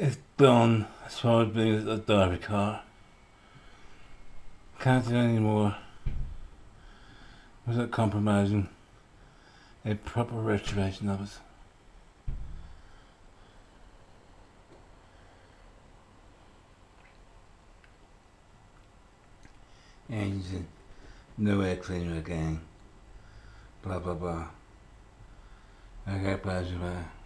It's done as far as being a derby car. Can't do it anymore without compromising a proper restoration of it. Engine, no air cleaner again. Blah blah blah. Okay, got.